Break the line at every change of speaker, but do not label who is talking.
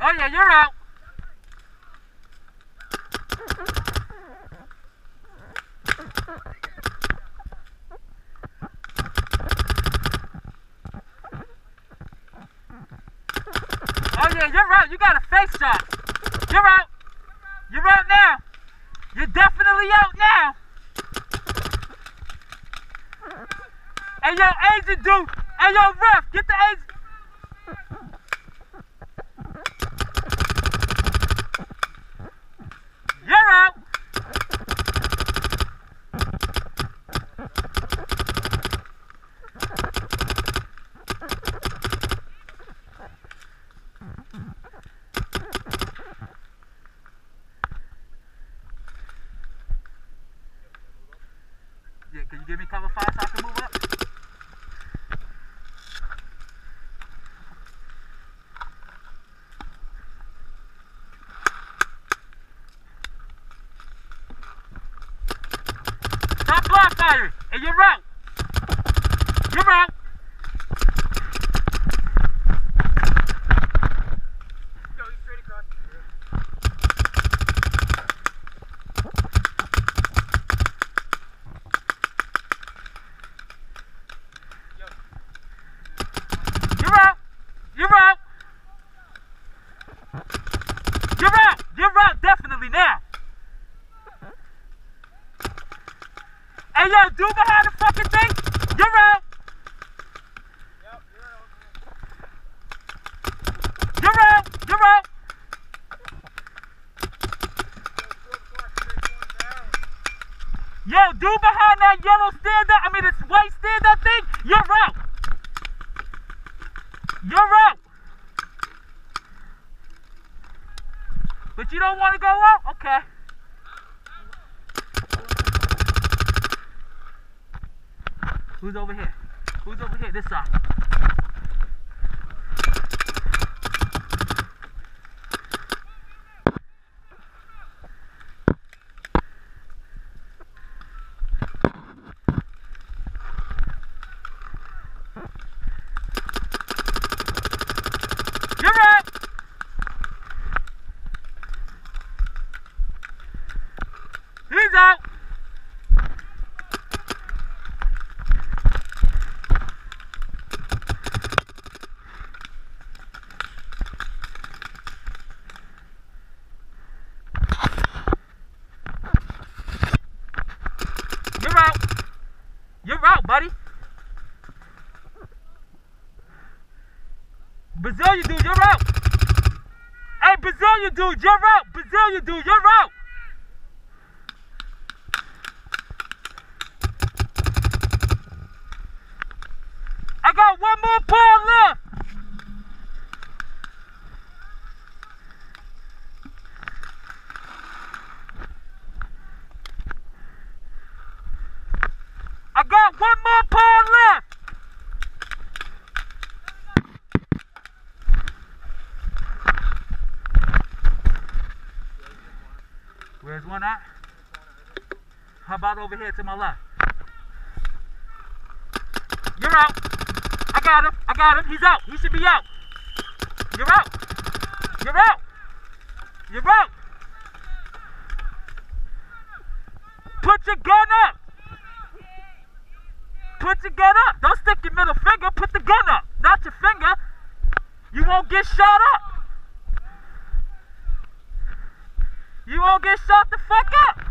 Oh yeah, you're out. Oh yeah, you're out. You got a face shot. You're out. You're out now. You're definitely out now. Hey yo, agent dude. Hey yo, ref, get the agent. You're. Yeah, can you give me cover five so I can move up? Firing! And you're out! You're out!
Go, he's straight across.
You're out! You're out! You're out! You're out definitely now! Hey yo, dude behind the fucking thing! You're out!
Yep, you're out.
You're out! Yo, dude behind that yellow stand up, I mean this white stand up thing, you're out! You're out! But you don't want to go out? Okay. Who's over here? Who's over here? This side. You're out! He's out! You're out! You're out, buddy! Brazilian dude, you're out! Hey, Brazilian dude, you're out! Brazilian dude, you're out! I got one more paw left! I got one more paw left! Where's one at? How about over here to my left? You're out. I got him. I got him. He's out. He should be out. You're out. You're out. You're out. Put your gun up. Put your gun up. Don't stick your middle finger. Put the gun up. Not your finger. You won't get shot up. You won't get shot the fuck up.